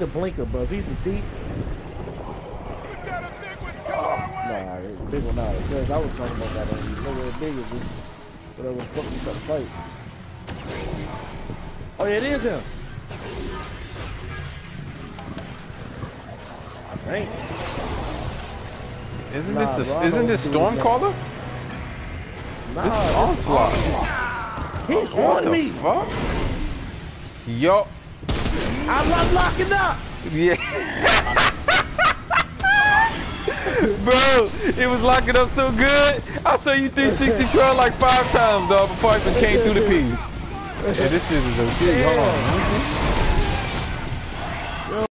the blinker, bro. If he's the thief. Nah, big one not. Because I was talking about that on you. Nowhere big is this. Whatever the fuck you got to fight. Oh, yeah, it is him. Dang. Isn't Nah, this the, bro, isn't this who he is. Stormcaller? Nah, This is Onslaught. He's on me. fuck? Yo. I'm not locking up. Yeah. Bro, it was locking up so good. I saw you 360 troll like five times, dog, before I even came through the piece. Yeah, this shit is OG. Hold on.